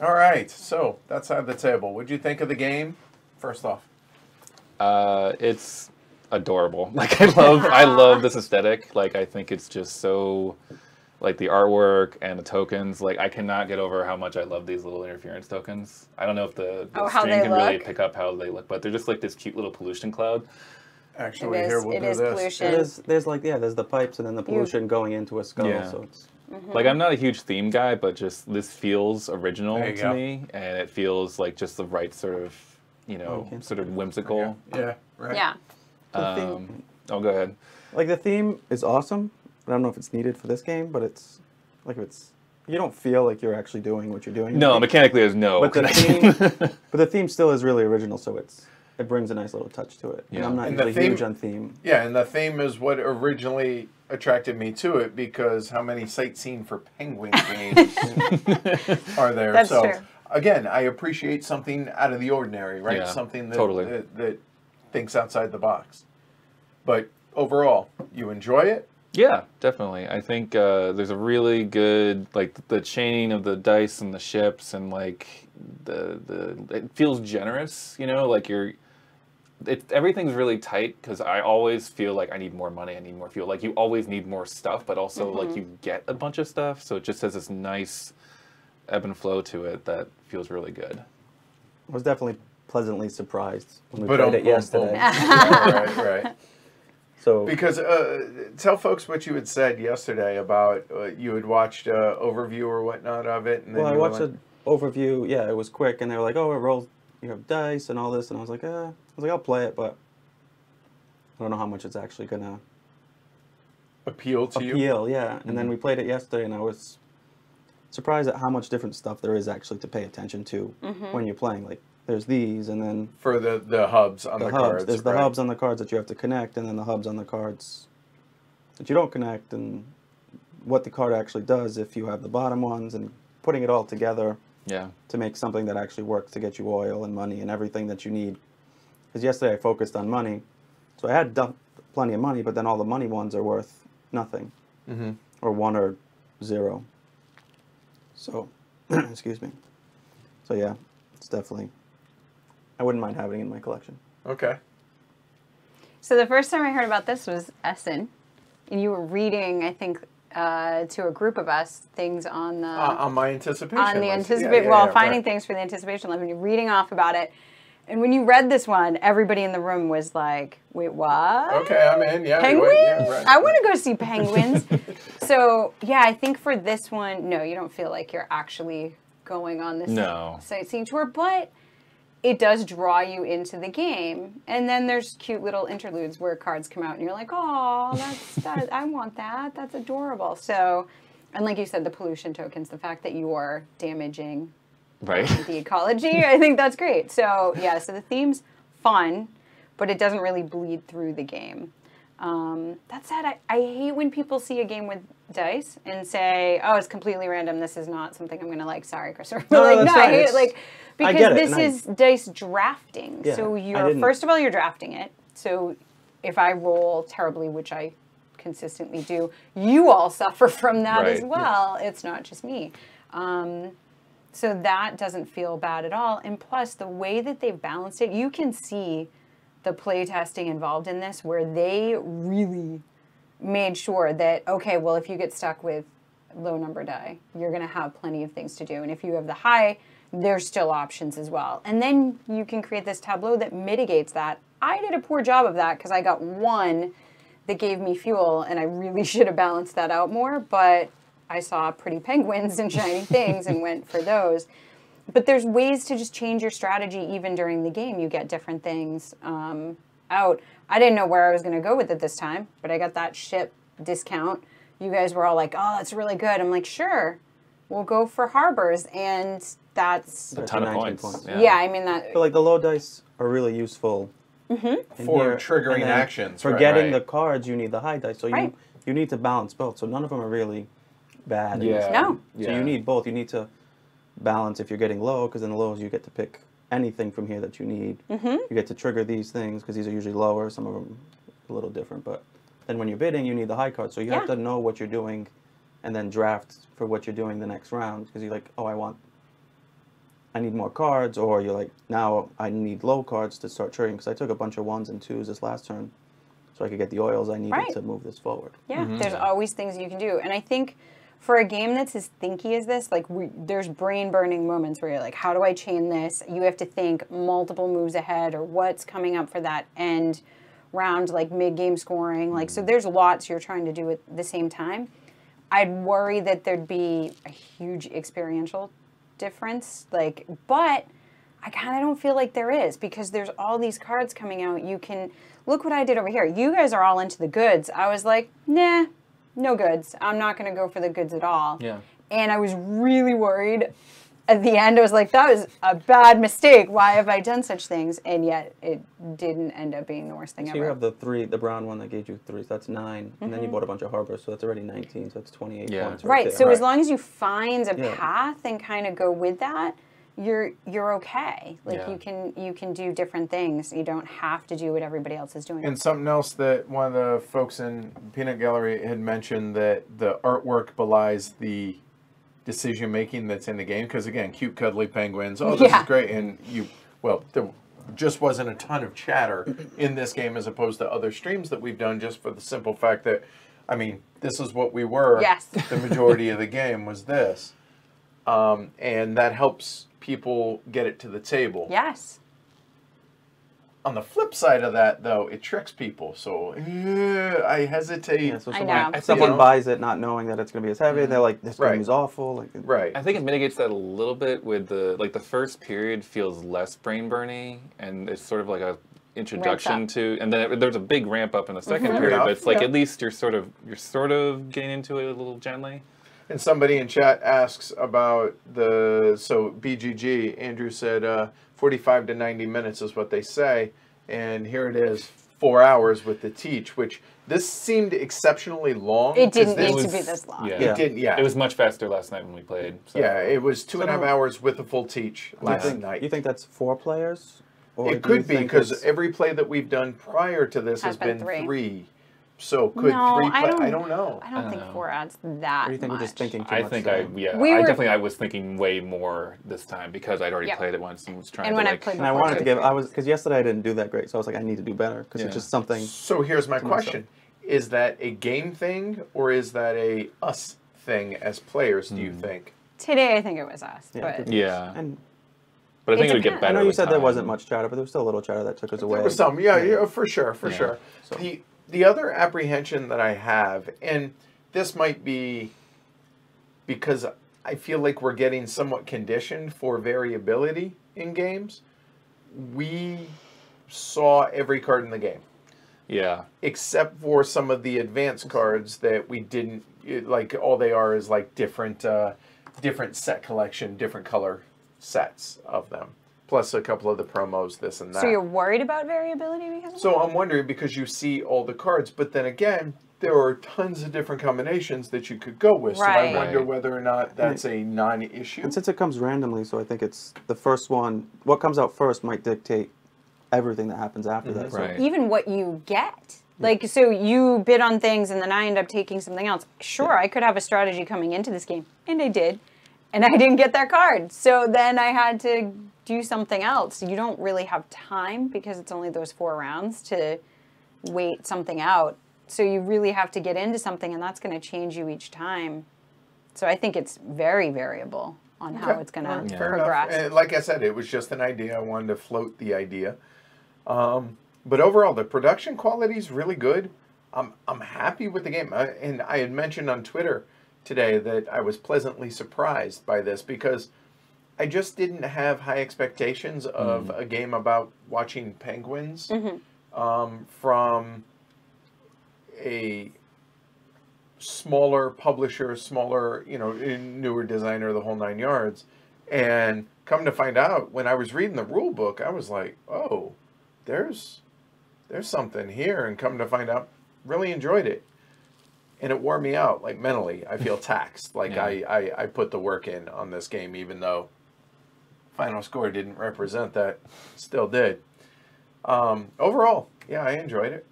All right, so that side of the table. What'd you think of the game? First off, Uh, it's adorable. Like I love, I love this aesthetic. Like I think it's just so, like the artwork and the tokens. Like I cannot get over how much I love these little interference tokens. I don't know if the, the Oh, stream they can really pick up how they look, but they're just like this cute little pollution cloud. actually, It is- here we'll it do is this. pollution. It is, there's like yeah, there's the pipes and then the pollution going into a skull. Yeah. So it's Mm-hmm. Like I'm not a huge theme guy, but just this feels original to go. me, and it feels like just the right sort of, you know, Okay. sort of whimsical. Yeah, right. Yeah. The thing- Um, oh, go ahead. like the theme is awesome. I don't know if it's needed for this game, but it's like if it's you don't feel like you're actually doing what you're doing. No, mechanically there's no But the theme, but the theme still is really original, so it's it brings a nice little touch to it. And Yeah. I'm not And the usually huge on theme. Yeah, and the theme is what originally attracted me to it because how many sightseeing for penguin games are there? That's so true. again, I appreciate something out of the ordinary, right? Yeah, something that, totally. that that thinks outside the box. But overall, you enjoy it. Yeah, definitely. I think uh, there's a really good like the chaining of the dice and the ships and like the the it feels generous. You know, like you're. It, everything's really tight because I always feel like I need more money, I need more fuel. Like you always need more stuff, but also like you get a bunch of stuff, so it just has this nice ebb and flow to it that feels really good. I was definitely pleasantly surprised when we But played um, it boom, yesterday. boom. right, right. So Because uh, tell folks what you had said yesterday about uh, you had watched uh, overview or whatnot of it, and then well, I watched like, an overview. Yeah, it was quick, and they were like, "Oh, it rolls. You have dice and all this," and I was like, "Uh," I was like, "I'll play it, but I don't know how much it's actually gonna appeal to you. appeal." Yeah, and Mm-hmm. then we played it yesterday, and I was surprised at how much different stuff there is actually to pay attention to when you're playing. Like, there's these, and then for the the hubs on the, the, hubs. cards. There's the hubs on the cards that you have to connect, and then the hubs on the cards that you don't connect, and what the card actually does if you have the bottom ones, and putting it all together Yeah. to make something that actually works to get you oil and money and everything that you need. Because yesterday I focused on money, so I had du- plenty of money, but then all the money ones are worth nothing, Mm-hmm. or one or zero. So, excuse me. So yeah, it's definitely. I wouldn't mind having it in my collection. Okay. So the first time I heard about this was Essen, and you were reading, I think, uh, to a group of us things on the Uh, on my anticipation. on the list. Yeah, anticipate yeah, well yeah, finding right. things for the anticipation list. When you're reading off about it, and when you read this one, everybody in the room was like, "Wait, what?" Okay, I'm in. Yeah. Penguins? Yeah, right. I want to go see penguins. so yeah, I think for this one, no, you don't feel like you're actually going on this No. sightseeing tour, but it does draw you into the game. And then there's cute little interludes where cards come out, and you're like, "Oh, that's that. I want that. That's adorable." So, and like you said, the pollution tokens, the fact that you're damaging um, Right. the ecology. I think that's great. So yeah, so the theme's fun, but it doesn't really bleed through the game. Um, that said, I, I hate when people see a game with dice and say, "Oh, it's completely random. This is not something I'm going to like." Sorry, Christopher. No, like, that's no, I hate it. Like because it, this and I- is dice drafting. Yeah, so you're first of all you're drafting it. So if I roll terribly, which I consistently do, you all suffer from that as Right. well. It's not just me. Um, so that doesn't feel bad at all. And plus, the way that they've balanced it, you can see the play testing involved in this where they really made sure that, okay, well, if you get stuck with low number die, you're going to have plenty of things to do. And if you have the high, there's still options as well. And then you can create this tableau that mitigates that. I did a poor job of that because I got one that gave me fuel, and I really should have balanced that out more. But I saw pretty penguins and shiny things and went for those. But there's ways to just change your strategy even during the game. You get different things um, out. I didn't know where I was going to go with it this time, but I got that ship discount. You guys were all like, "Oh, that's really good." I'm like, "Sure, we'll go for harbors," and that's A ton of points. points. yeah. I mean that But like the low dice are really useful Mm-hmm. For here, triggering actions, For right, getting right. the cards, you need the high dice. So Right. you you need to balance both. So none of them are really bad. Yeah. No. game. So Yeah. you need both. You need to balance if you're getting low, because in the lows you get to pick anything from here that you need. Mm-hmm. You get to trigger these things because these are usually lower. Some of them a little different, but then when you're bidding, you need the high cards. So you have to know what you're doing, and then draft for what you're doing the next round because you're like, oh, I want I need more cards, or you're like, now I need low cards to start trading because I took a bunch of ones and twos this last turn, so I could get the oils I needed Right. to move this forward. Yeah, there's always things you can do. And I think for a game that's as thinky as this, like we, there's brain burning moments where you're like, how do I chain this? You have to think multiple moves ahead or what's coming up for that end round, like mid game scoring. Like, so mm. there's lots you're trying to do at the same time. I'd worry that there'd be a huge experiential difference. Like, but I kind of don't feel like there is because there's all these cards coming out. You can look what I did over here. You guys are all into the goods. I was like, nah, no goods. I'm not going to go for the goods at all. Yeah. And I was really worried. At the end, I was like, that was a bad mistake. Why have I done such things? And yet, it didn't end up being the worst thing So ever. you have the three, the brown one that gave you three, so that's 9 and Mm-hmm. then you bought a bunch of harbors, so that's already 19, so that's 28 Yeah. points. Right. there. So as long as you find a Yeah. path and kind of go with that, you're you're okay. Like Yeah. you can you can do different things. You don't have to do what everybody else is doing. And something else that one of the folks in Peanut Gallery had mentioned that the artwork belies the decision making that's in the game. Because again, cute, cuddly penguins. Oh, this Yeah. is great. And you, well, there just wasn't a ton of chatter in this game as opposed to other streams that we've done. Just for the simple fact that, I mean, this is what we were. Yes. The majority of the game was this, um, and that helps people get it to the table. yes. On the flip side of that, though, it tricks people. So eh, I hesitate. Yeah, so I someone, know. I think someone it- buys it not knowing that it's going to be as heavy. They're like, this Right. game is awful. Like, right. I think it mitigates that a little bit with the like the first period feels less brain burny and it's sort of like a introduction to and then it, there's a big ramp up in the 2nd Fair period enough, but it's like yeah. at least you're sort of you're sort of getting into it a little gently And somebody in chat asks about the so BGG. Andrew said uh, 45 to 90 minutes is what they say, and here it is, four hours with the teach, which this seemed exceptionally long. It didn't 'cause this need to was- be this long. yeah. It didn't. Yeah. it was much faster last night when we played so. Yeah, it was two and a half So- hours with the full teach you last think, night. you think that's four players? Or it could be because every play that we've done prior to this has, Has been been three. So could no, three play? I don't. I don't know. I don't I think don't know. four adds that Or you think much. we're just thinking too I much? think I yeah We I were- definitely I was thinking way more this time because I'd already Yep. played it once and was trying And to when I like played And I before wanted to give, I was, because yesterday I didn't do that great, so I was like, I need to do better because Yeah. it's just something. So here's my to myself. question: Is that a game thing or is that a us thing as players? Do you Hmm. think? Today, I think it was us. Yeah, but yeah And but I think It it, would get better I know you with said there wasn't much chatter, but there was still a little chatter that took us away. There was some, yeah, yeah, for sure, for Yeah. sure. So- The the other apprehension that I have, and this might be because I feel like we're getting somewhat conditioned for variability in games. We saw every card in the game. yeah except for some of the advanced cards that we didn't like all they are is like different uh different set collection different color sets of them plus a couple of the promos this and that so you're worried about variability because of so i'm wondering because you see all the cards but then again there are tons of different combinations that you could go with Right. so i Right. wonder whether or not that's a non-issue And since it comes randomly, so I think it's the first one. What comes out first might dictate everything that happens after that. Mm-hmm. So Right. even what you get. Like, so you bid on things and then I end up taking something else. Sure, I could have a strategy coming into this game, and I did, and I didn't get that card. So then I had to do something else. You don't really have time because it's only those four rounds to wait something out. So you really have to get into something, and that's going to change you each time. So I think it's very variable on how Okay. it's going to fair enough. progress. And like I said, it was just an idea. I wanted to float the idea. Um, but overall, the production quality is really good. I'm I'm happy with the game, I, and I had mentioned on Twitter today that I was pleasantly surprised by this because I just didn't have high expectations of a game about watching penguins um, from a smaller publisher, smaller, you know, newer designer, the whole nine yards. And come to find out, when I was reading the rule book, I was like, oh, there's there's something here. And come to find out, really enjoyed it. And it wore me out, like mentally. I feel taxed. Like Yeah. I, I, I put the work in on this game, even though final score didn't represent that. Still did. Um, overall, yeah, I enjoyed it.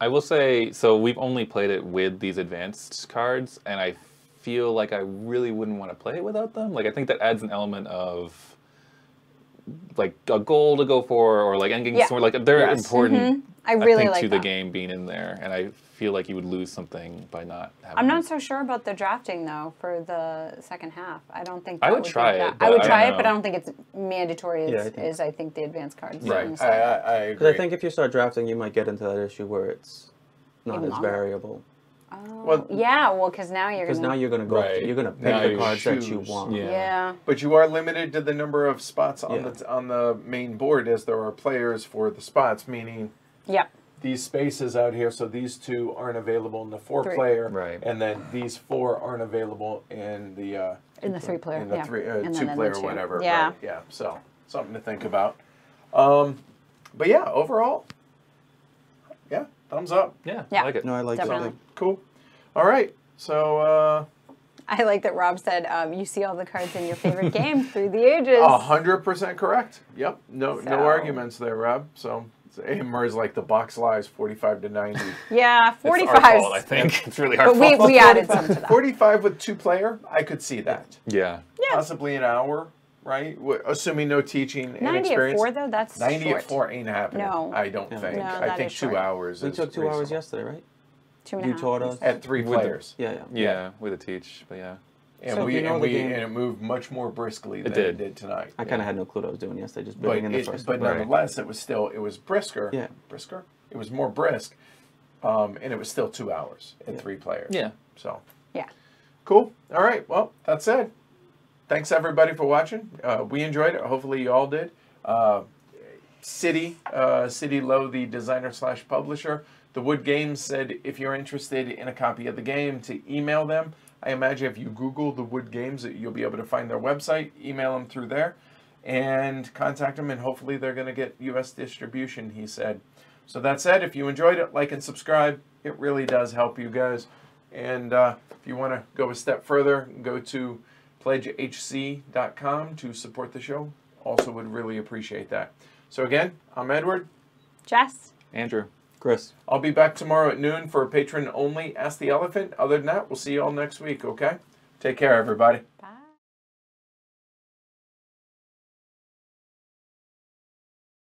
I will say, so we've only played it with these advanced cards, and I feel like I really wouldn't want to play it without them. Like, I think that adds an element of like a goal to go for or like endgame Yeah. sword. Like they're Yes. important. I really think like to that. the game being in there, and I feel like you would lose something by not having. I'm not so sure about the drafting though for the second half. I don't think I that would be try that- it, I would I try don't it, but. I don't think it's mandatory as, Yeah, I think- as I think the advanced cards. Right. and I. I, I agree. Because I think if you start drafting, you might get into that issue where it's not Even as longer. variable. Oh, Well- yeah, well, because now you're Because gonna. now you're gonna go, Right. you're gonna pick Now the you cards that you want. Yeah. yeah. But you are limited to the number of spots on Yeah. the on the main board, as there are players for the spots. Meaning, Yep. These spaces out here, so these two aren't available in the four Three. player, Right. And then these four aren't available in the uh, In the three player, in the yeah. three uh, And then two in the player, two. whatever. Yeah. right, yeah. So something to think about. Um, but yeah, overall, yeah, thumbs up. Yeah, Yeah. I like it. No, I like Definitely. that. Cool. All right, so. Uh, I like that Rob said um, you see all the cards in your favorite game through the ages. A hundred percent correct. Yep. No So- no arguments there, Rob. So AMR's like the box lies forty five to ninety. Yeah, It's our 45. fault, I think it's really hard. But we, fault. we added some to that. Forty five with two player, I could see that. yeah. Yeah. Possibly an hour, right? Assuming no teaching and 90 at experience. 4, though, that's Ninety short. at four ain't happening. No. I don't No. think. No, I think two short. hours. We is took two hours yesterday, right? Two and You half, taught us. At three With the- players. Yeah, yeah. Yeah, with a teach, but yeah. And So we you know and we and it moved much more briskly than did. it did tonight. I kind of had no clue what I was doing yesterday, just but bidding in the it, first. but Right. nonetheless, it was still it was brisker. Yeah. brisker. It was more brisk, um, and it was still two hours at Yeah. three players. Yeah. So Yeah. cool. All right. Well, that's it. Thanks everybody for watching. Uh, we enjoyed it. Hopefully you all did. Uh, City, uh, City Low, the designer slash publisher. The Wood Games said if you're interested in a copy of the game, to email them. I imagine if you Google the Wood Games, that you'll be able to find their website. Email them through there, and contact them, and hopefully they're going to get U.S. distribution. He said. So that said, if you enjoyed it, like and subscribe. It really does help you guys. And uh, if you want to go a step further, go to pledgehc.com to support the show. Also, would really appreciate that. So again, I'm Edward. Jess? Andrew. Chris. I'll be back tomorrow at noon for a patron only Ask the Elephant. Other than that, we'll see you all next week, okay? Take care, everybody.